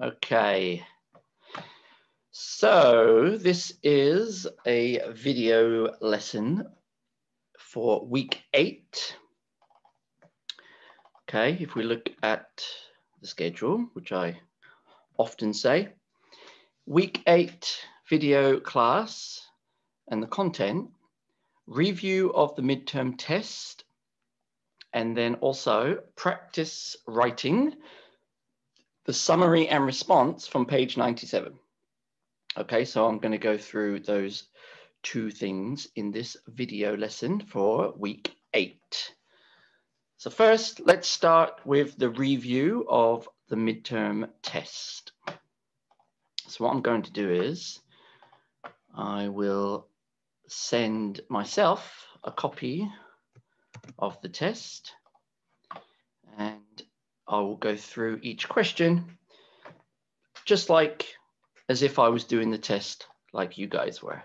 Okay. So this is a video lesson for week eight. Okay, if we look at the schedule, which I often say, week eight video class and the content, review of the midterm test, and then also practice writing the summary and response from page 97. Okay, so I'm going to go through those two things in this video lesson for week eight. So first, let's start with the review of the midterm test. So what I'm going to do is I will send myself a copy of the test and I will go through each question just like as if I was doing the test like you guys were.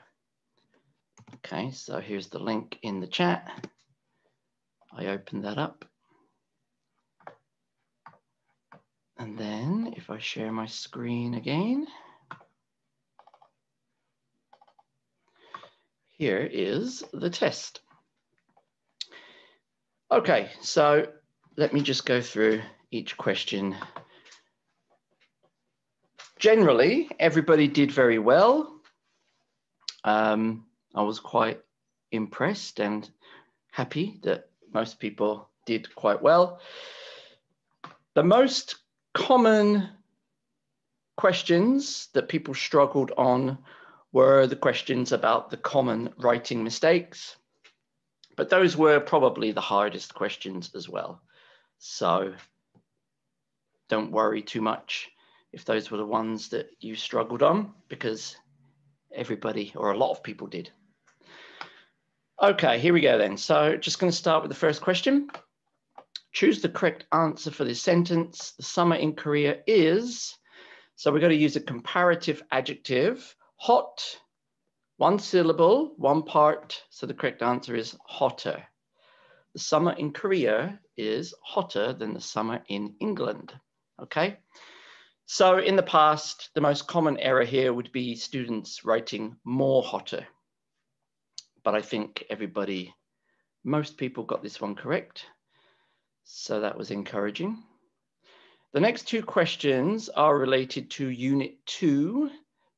Okay, so here's the link in the chat. I open that up. And then if I share my screen again, here is the test. Okay, so let me just go through each question. Generally, everybody did very well. Um, I was quite impressed and happy that most people did quite well. The most common questions that people struggled on were the questions about the common writing mistakes, but those were probably the hardest questions as well. So don't worry too much if those were the ones that you struggled on because everybody or a lot of people did. Okay, here we go then. So just going to start with the first question. Choose the correct answer for this sentence. The summer in Korea is, so we're going to use a comparative adjective, hot, one syllable, one part. So the correct answer is hotter. The summer in Korea is hotter than the summer in England. Okay. So in the past, the most common error here would be students writing more hotter. But I think everybody, most people got this one correct. So that was encouraging. The next two questions are related to unit two,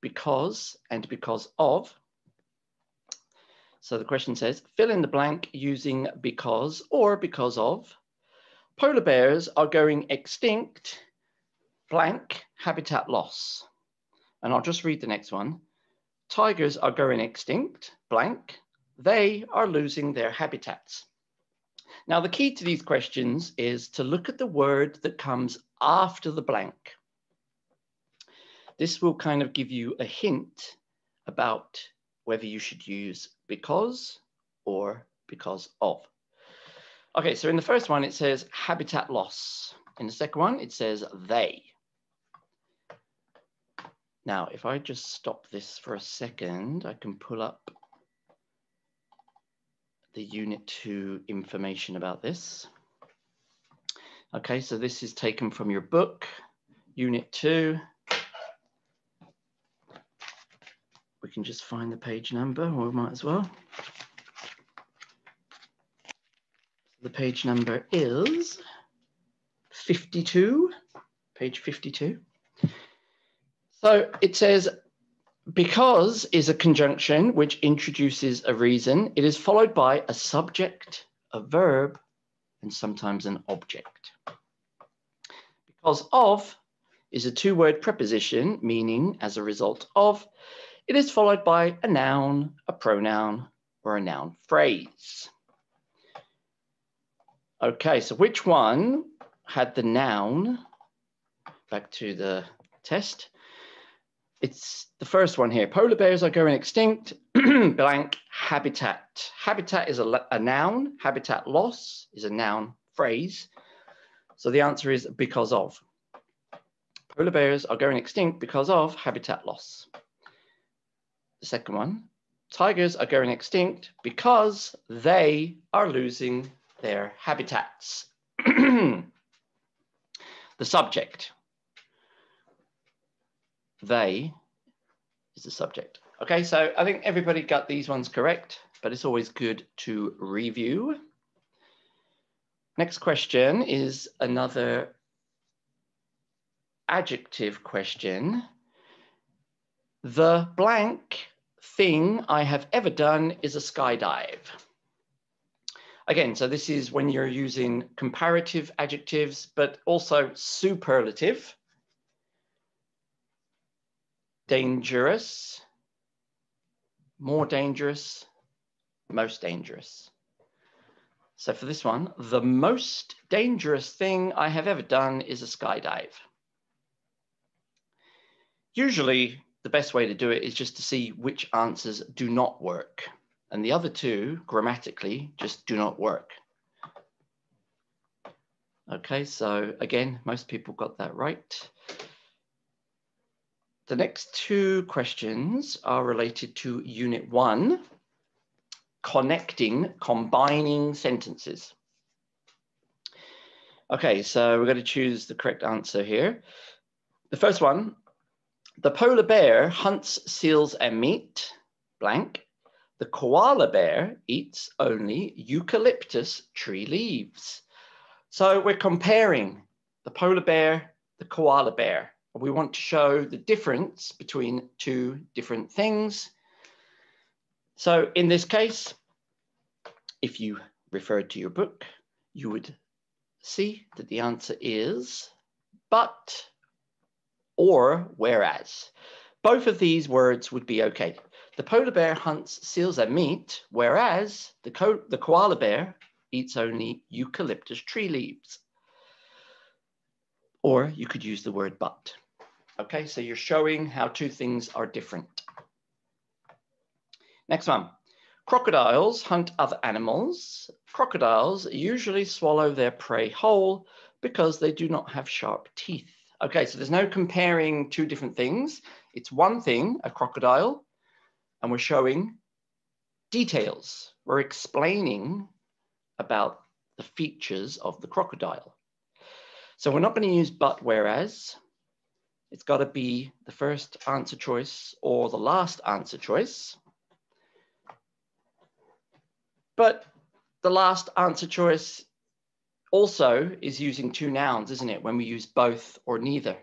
because and because of. So the question says, fill in the blank using because or because of. Polar bears are going extinct blank habitat loss. And I'll just read the next one. Tigers are going extinct, blank. They are losing their habitats. Now, the key to these questions is to look at the word that comes after the blank. This will kind of give you a hint about whether you should use because or because of. Okay, so in the first one, it says habitat loss. In the second one, it says they. Now, if I just stop this for a second, I can pull up the unit two information about this. Okay, so this is taken from your book, unit two. We can just find the page number, or we might as well. The page number is 52, page 52. So it says, because is a conjunction which introduces a reason. It is followed by a subject, a verb, and sometimes an object. Because of is a two-word preposition meaning as a result of. It is followed by a noun, a pronoun, or a noun phrase. Okay, so which one had the noun? Back to the test it's the first one here. Polar bears are going extinct, blank habitat. Habitat is a, a, noun. Habitat loss is a noun phrase. So the answer is because of. Polar bears are going extinct because of habitat loss. The second one, tigers are going extinct because they are losing their habitats. the subject, they is the subject. Okay, so I think everybody got these ones correct, but it's always good to review. Next question is another adjective question. The blank thing I have ever done is a skydive. Again, so this is when you're using comparative adjectives, but also superlative. Dangerous, more dangerous, most dangerous. So for this one, the most dangerous thing I have ever done is a skydive. Usually the best way to do it is just to see which answers do not work. And the other two, grammatically, just do not work. Okay, so again, most people got that right. The next two questions are related to unit one, connecting, combining sentences. Okay, so we're going to choose the correct answer here. The first one, the polar bear hunts seals and meat, blank. The koala bear eats only eucalyptus tree leaves. So we're comparing the polar bear, the koala bear. We want to show the difference between two different things. So in this case, if you referred to your book, you would see that the answer is but or whereas. Both of these words would be okay. The polar bear hunts seals and meat, whereas the, the koala bear eats only eucalyptus tree leaves. Or you could use the word but. Okay, so you're showing how two things are different. Next one. Crocodiles hunt other animals. Crocodiles usually swallow their prey whole because they do not have sharp teeth. Okay, so there's no comparing two different things. It's one thing, a crocodile, and we're showing details. We're explaining about the features of the crocodile. So we're not going to use but whereas. It's got to be the first answer choice or the last answer choice. But the last answer choice also is using two nouns, isn't it? When we use both or neither.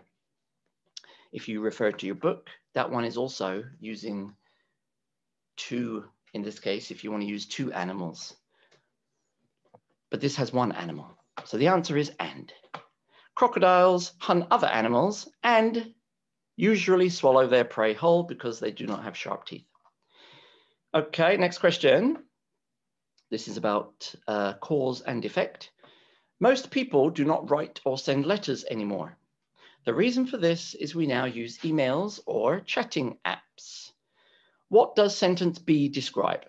If you refer to your book, that one is also using two, in this case, if you want to use two animals. But this has one animal. So the answer is and. Crocodiles hunt other animals and usually swallow their prey whole because they do not have sharp teeth. Okay, next question. This is about uh, cause and effect. Most people do not write or send letters anymore. The reason for this is we now use emails or chatting apps. What does sentence B describe?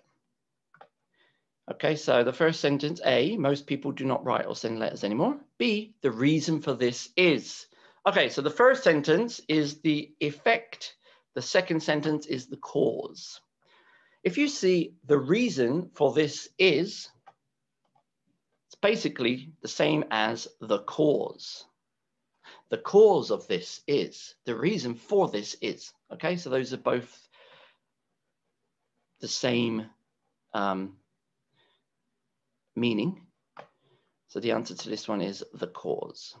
Okay, so the first sentence, A, most people do not write or send letters anymore. B, the reason for this is. Okay, so the first sentence is the effect. The second sentence is the cause. If you see the reason for this is, it's basically the same as the cause. The cause of this is, the reason for this is. Okay, so those are both the same um, meaning. So the answer to this one is the cause.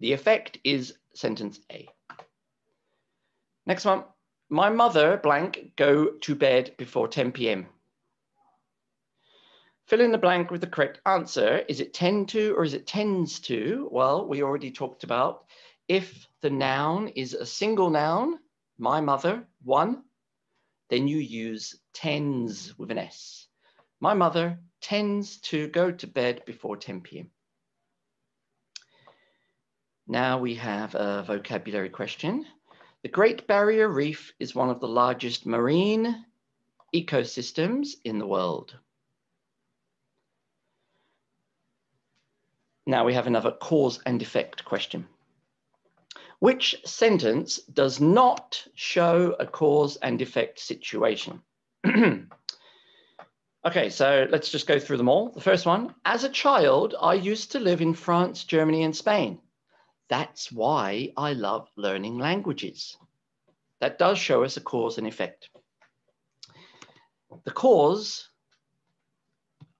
The effect is sentence A. Next one. My mother, blank, go to bed before 10 p.m. Fill in the blank with the correct answer. Is it tend to or is it tends to? Well, we already talked about if the noun is a single noun, my mother, one, then you use tends with an S. My mother tends to go to bed before 10 p.m. Now we have a vocabulary question. The Great Barrier Reef is one of the largest marine ecosystems in the world. Now we have another cause and effect question. Which sentence does not show a cause and effect situation? Okay, so let's just go through them all. The first one, as a child, I used to live in France, Germany, and Spain. That's why I love learning languages. that does show us a cause and effect. The cause,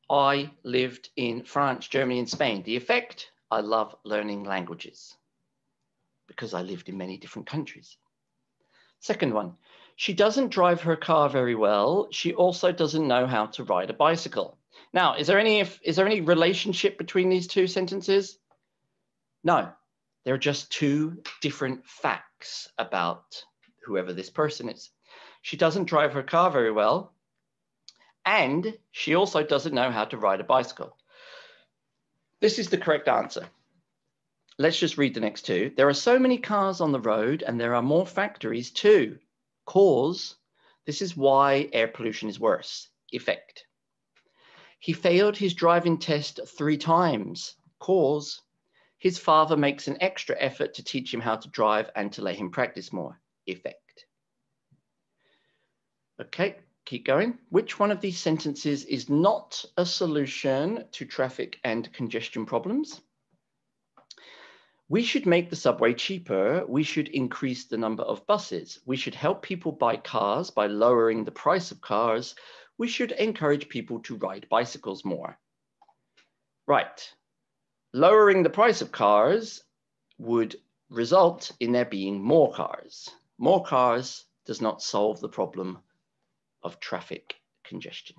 I lived in France, Germany, and Spain. The effect, I love learning languages because I lived in many different countries. Second one, she doesn't drive her car very well. She also doesn't know how to ride a bicycle. Now, is there any is there any relationship between these two sentences? No, they're just two different facts about whoever this person is. She doesn't drive her car very well, and she also doesn't know how to ride a bicycle. This is the correct answer. Let's just read the next two. There are so many cars on the road, and there are more factories too. Cause, this is why air pollution is worse. Effect. He failed his driving test three times. Cause, his father makes an extra effort to teach him how to drive and to let him practice more. Effect. Okay, keep going. Which one of these sentences is not a solution to traffic and congestion problems? We should make the subway cheaper. We should increase the number of buses. We should help people buy cars by lowering the price of cars. We should encourage people to ride bicycles more. Right, lowering the price of cars would result in there being more cars. More cars does not solve the problem of traffic congestion.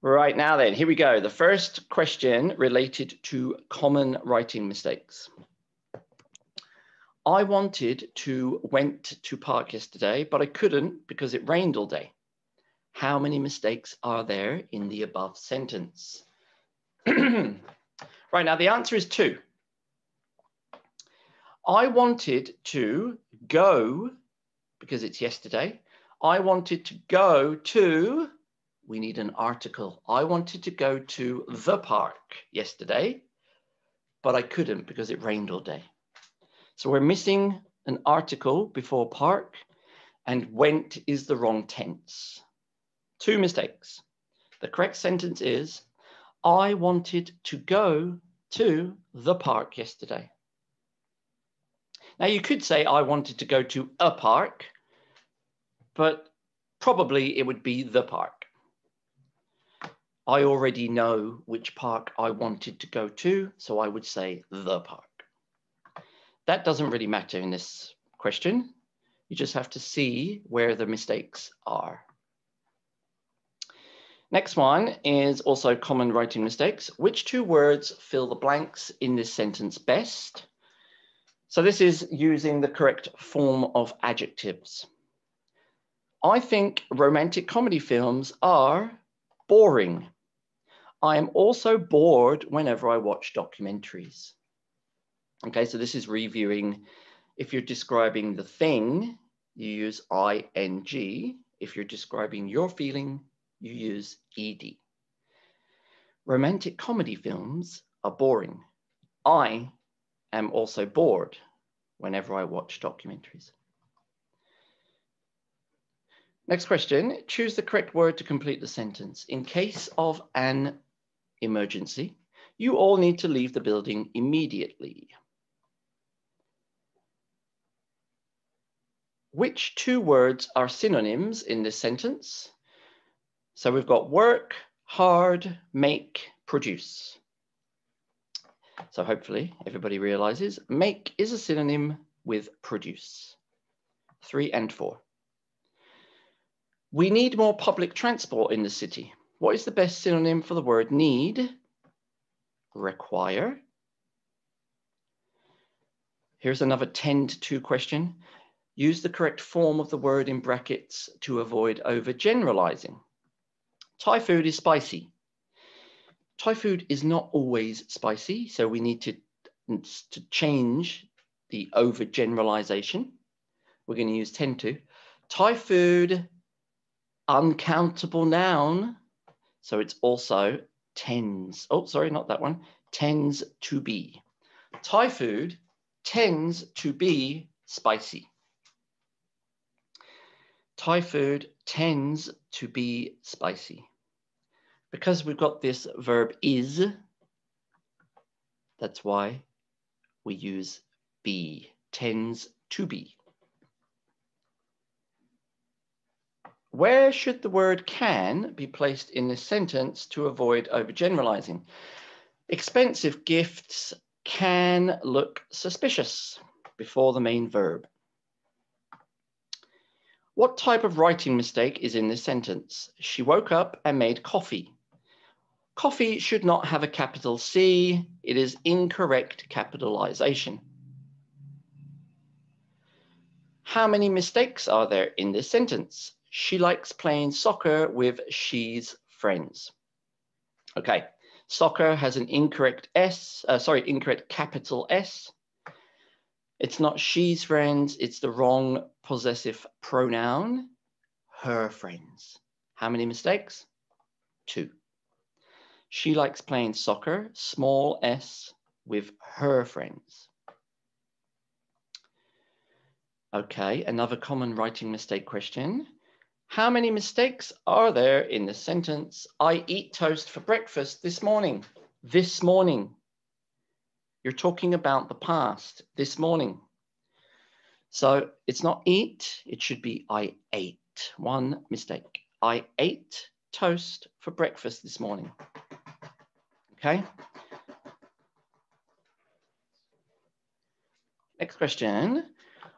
Right now then, here we go. The first question related to common writing mistakes. I wanted to went to park yesterday, but I couldn't because it rained all day. How many mistakes are there in the above sentence? right now, the answer is two. I wanted to go, because it's yesterday, I wanted to go to, we need an article. I wanted to go to the park yesterday, but I couldn't because it rained all day. So we're missing an article before park and went is the wrong tense. Two mistakes. The correct sentence is, I wanted to go to the park yesterday. Now you could say I wanted to go to a park, but probably it would be the park. I already know which park I wanted to go to, so I would say the park. That doesn't really matter in this question. You just have to see where the mistakes are. Next one is also common writing mistakes. Which two words fill the blanks in this sentence best? So this is using the correct form of adjectives. I think romantic comedy films are boring. I am also bored whenever I watch documentaries. Okay, so this is reviewing. If you're describing the thing, you use ing. If you're describing your feeling, you use ed. Romantic comedy films are boring. I am also bored whenever I watch documentaries. Next question, choose the correct word to complete the sentence. In case of an emergency, you all need to leave the building immediately. Which two words are synonyms in this sentence? So we've got work, hard, make, produce. So hopefully everybody realizes make is a synonym with produce. Three and four. We need more public transport in the city. What is the best synonym for the word need? Require. Here's another 10 to 2 question. Use the correct form of the word in brackets to avoid overgeneralizing. Thai food is spicy. Thai food is not always spicy, so we need to, to change the overgeneralization. We're going to use tend to. Thai food, uncountable noun, so it's also tends. Oh, sorry, not that one. Tends to be. Thai food tends to be spicy. Thai food tends to be spicy because we've got this verb is, that's why we use be, tends to be. Where should the word can be placed in this sentence to avoid overgeneralizing? Expensive gifts can look suspicious before the main verb. What type of writing mistake is in this sentence? She woke up and made coffee. Coffee should not have a capital C. It is incorrect capitalization. How many mistakes are there in this sentence? She likes playing soccer with she's friends. Okay, soccer has an incorrect S, uh, sorry, incorrect capital S. It's not she's friends, it's the wrong possessive pronoun, her friends. How many mistakes? Two. She likes playing soccer, small s, with her friends. Okay, another common writing mistake question. How many mistakes are there in the sentence, I eat toast for breakfast this morning? This morning. You're talking about the past, this morning. So it's not eat, it should be I ate. One mistake. I ate toast for breakfast this morning. Okay. Next question.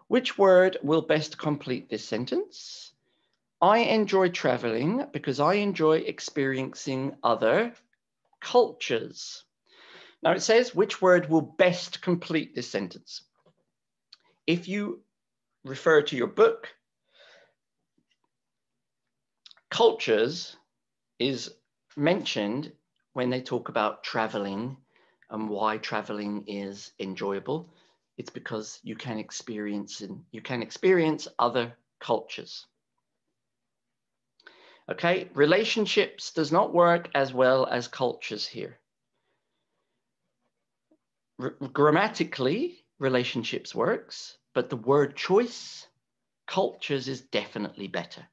Which word will best complete this sentence? I enjoy traveling because I enjoy experiencing other cultures. Now it says which word will best complete this sentence. If you refer to your book, cultures is mentioned when they talk about traveling and why traveling is enjoyable, it's because you can experience and you can experience other cultures. Okay, relationships does not work as well as cultures here. R grammatically, relationships works, but the word choice, cultures is definitely better.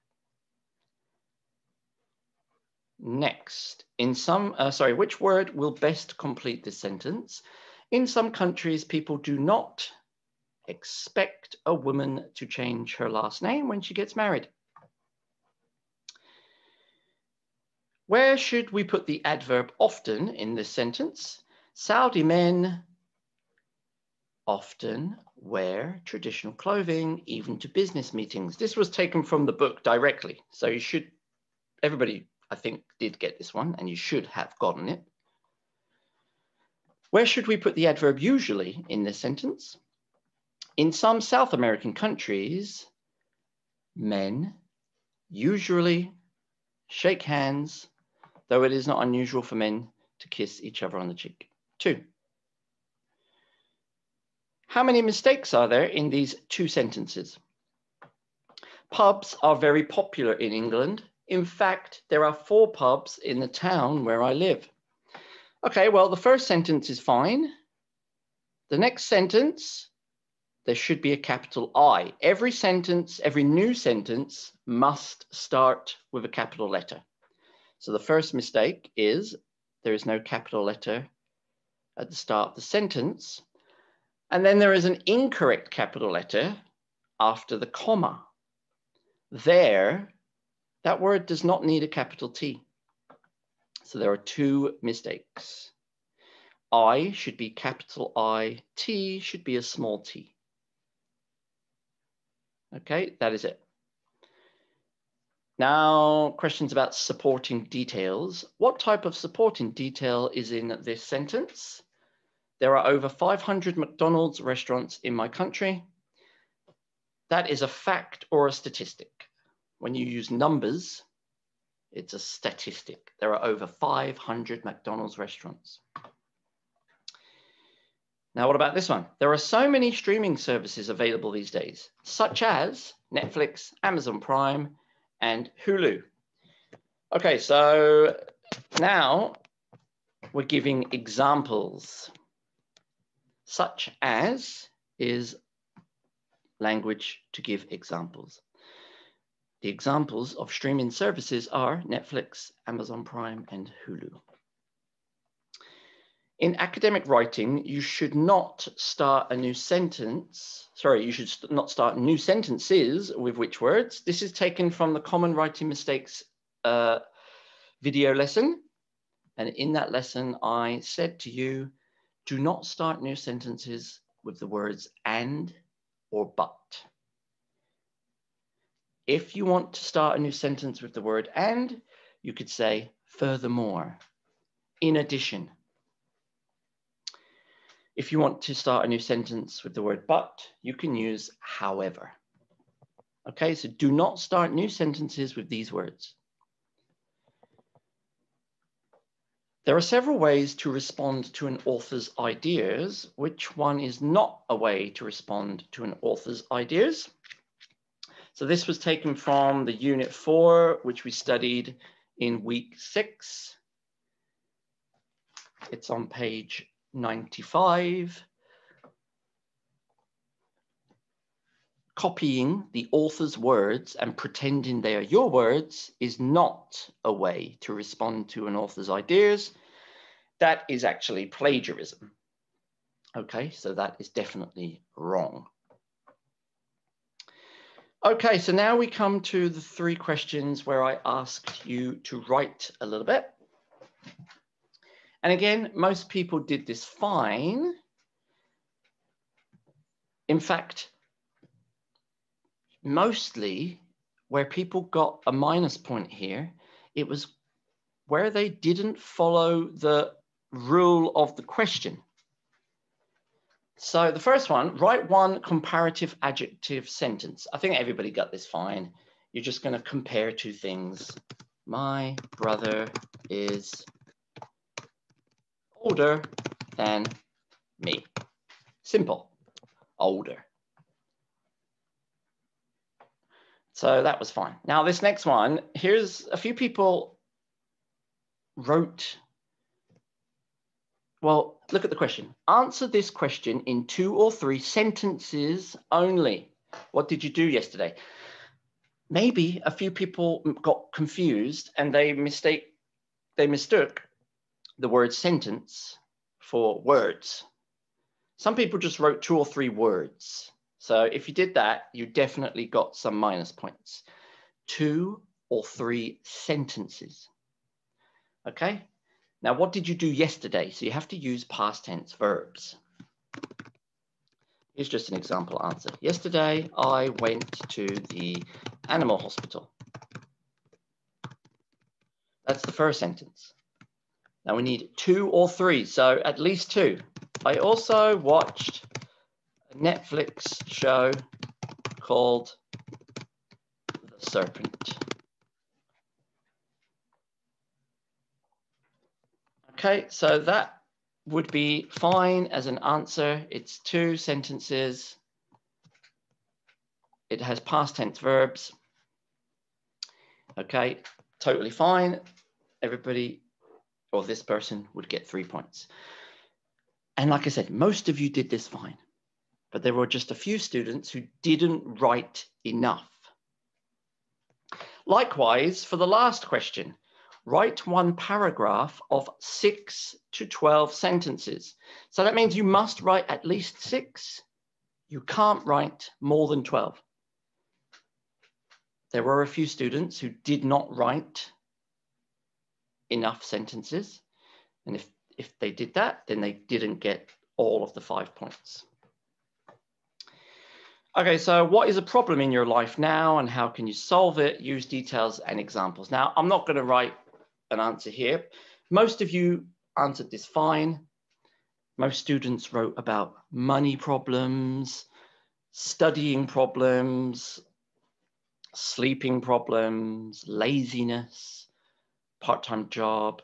Next, in some, uh, sorry, which word will best complete this sentence? In some countries, people do not expect a woman to change her last name when she gets married. Where should we put the adverb often in this sentence? Saudi men often wear traditional clothing, even to business meetings. This was taken from the book directly. So you should, everybody I think, did get this one, and you should have gotten it. Where should we put the adverb usually in this sentence? In some South American countries, men usually shake hands, though it is not unusual for men to kiss each other on the cheek. Two. How many mistakes are there in these two sentences? Pubs are very popular in England in fact, there are four pubs in the town where I live. Okay, well, the first sentence is fine. The next sentence, there should be a capital I. Every sentence, every new sentence must start with a capital letter. So the first mistake is there is no capital letter at the start of the sentence. And then there is an incorrect capital letter after the comma. There that word does not need a capital T. So there are two mistakes. I should be capital I, T should be a small t. Okay, that is it. Now, questions about supporting details. What type of supporting detail is in this sentence? There are over 500 McDonald's restaurants in my country. That is a fact or a statistic. When you use numbers, it's a statistic. There are over 500 McDonald's restaurants. Now, what about this one? There are so many streaming services available these days, such as Netflix, Amazon Prime, and Hulu. Okay, so now we're giving examples. Such as is language to give examples. The examples of streaming services are Netflix, Amazon Prime, and Hulu. In academic writing, you should not start a new sentence. Sorry, you should st not start new sentences with which words. This is taken from the Common Writing Mistakes uh, video lesson. And in that lesson, I said to you, do not start new sentences with the words and or but. If you want to start a new sentence with the word and, you could say furthermore, in addition. If you want to start a new sentence with the word but, you can use however. Okay, so do not start new sentences with these words. There are several ways to respond to an author's ideas. Which one is not a way to respond to an author's ideas? So this was taken from the unit four, which we studied in week six. It's on page 95. Copying the author's words and pretending they are your words is not a way to respond to an author's ideas. That is actually plagiarism. Okay, so that is definitely wrong. Okay, so now we come to the three questions where I asked you to write a little bit. And again, most people did this fine. In fact, mostly where people got a minus point here, it was where they didn't follow the rule of the question. So the first one, write one comparative adjective sentence. I think everybody got this fine. You're just going to compare two things. My brother is older than me. Simple, older. So that was fine. Now this next one, here's a few people wrote, well, look at the question. Answer this question in two or three sentences only. What did you do yesterday? Maybe a few people got confused and they mistake, they mistook the word sentence for words. Some people just wrote two or three words. So if you did that, you definitely got some minus points. Two or three sentences. Okay, now what did you do yesterday? So you have to use past tense verbs. Here's just an example answer. Yesterday, I went to the animal hospital. That's the first sentence. Now we need two or three, so at least two. I also watched a Netflix show called The Serpent. Okay, so that would be fine as an answer. It's two sentences. It has past tense verbs. Okay, totally fine. Everybody or this person would get three points. And like I said, most of you did this fine but there were just a few students who didn't write enough. Likewise, for the last question, write one paragraph of six to 12 sentences. So that means you must write at least six. You can't write more than 12. There were a few students who did not write enough sentences. And if, if they did that, then they didn't get all of the five points. Okay, so what is a problem in your life now and how can you solve it? Use details and examples. Now, I'm not going to write an answer here. Most of you answered this fine. Most students wrote about money problems, studying problems, sleeping problems, laziness, part-time job,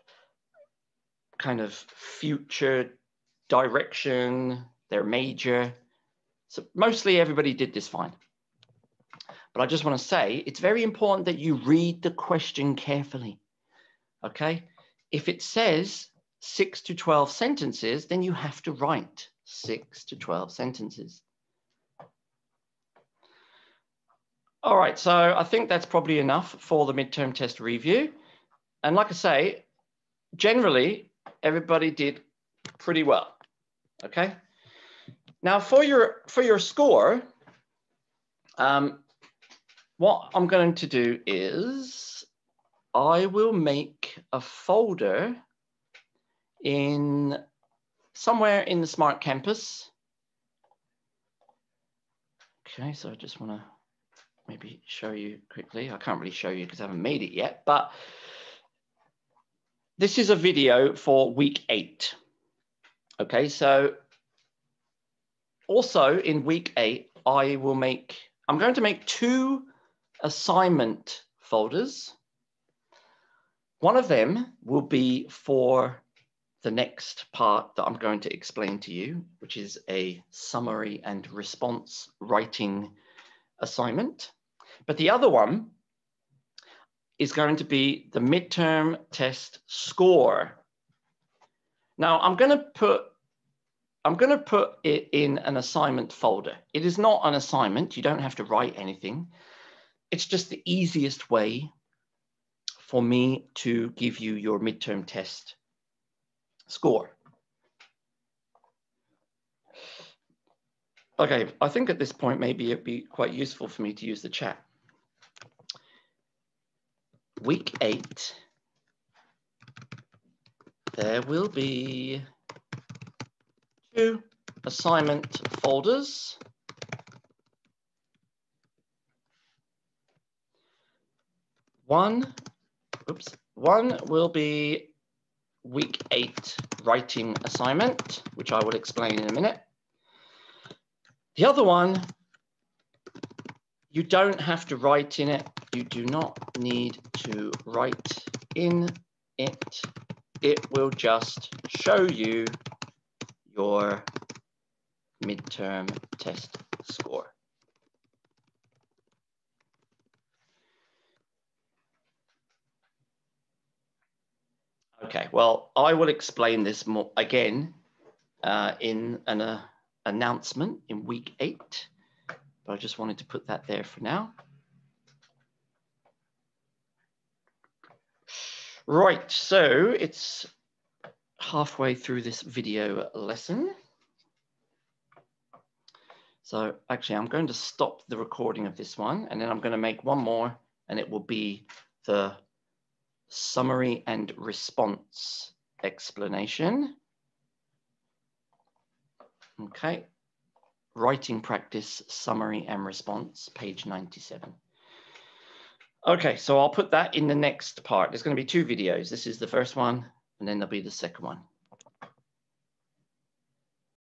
kind of future direction, their major, so mostly everybody did this fine. But I just want to say, it's very important that you read the question carefully, okay? If it says six to 12 sentences, then you have to write six to 12 sentences. All right, so I think that's probably enough for the midterm test review. And like I say, generally, everybody did pretty well, okay? Now for your, for your score, um, what I'm going to do is I will make a folder in somewhere in the Smart Campus. Okay, so I just want to maybe show you quickly. I can't really show you because I haven't made it yet, but this is a video for week eight. Okay, so also in week eight, I will make, I'm going to make two assignment folders. One of them will be for the next part that I'm going to explain to you, which is a summary and response writing assignment. But the other one is going to be the midterm test score. Now I'm going to put I'm going to put it in an assignment folder. It is not an assignment. You don't have to write anything. It's just the easiest way for me to give you your midterm test score. Okay, I think at this point, maybe it'd be quite useful for me to use the chat. Week eight, there will be two assignment folders. One, oops, one will be week eight writing assignment, which I will explain in a minute. The other one, you don't have to write in it. You do not need to write in it. It will just show you your midterm test score. Okay, well, I will explain this more again uh, in an uh, announcement in week eight, but I just wanted to put that there for now. Right, so it's halfway through this video lesson. So actually, I'm going to stop the recording of this one, and then I'm going to make one more, and it will be the summary and response explanation. Okay, writing practice, summary and response, page 97. Okay, so I'll put that in the next part. There's going to be two videos. This is the first one, and then there'll be the second one.